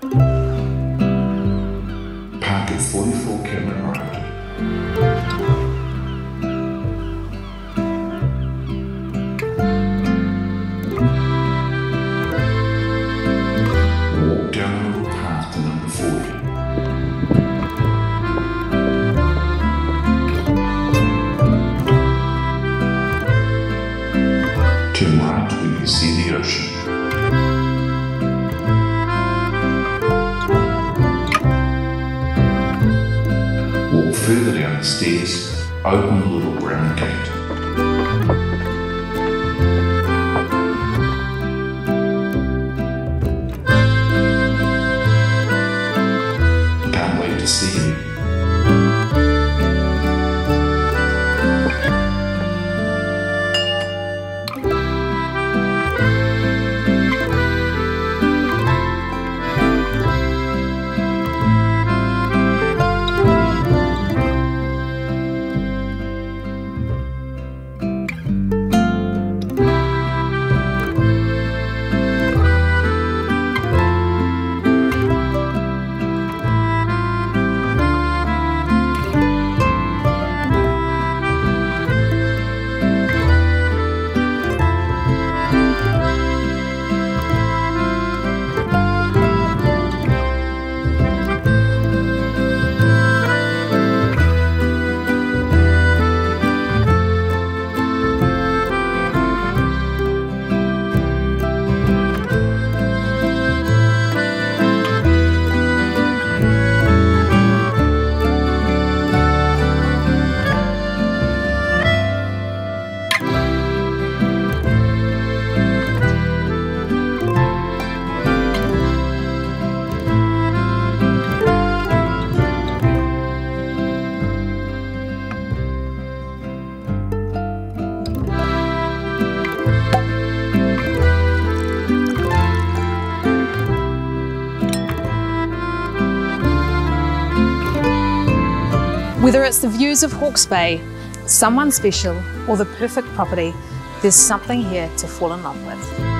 Park at 44 Cameron Road. Walk down the path to number 40. Turn right when you see the ocean. Further down the stairs, open the little brown gate. Can't wait to see you. Whether it's the views of Hawke's Bay, someone special, or the perfect property, there's something here to fall in love with.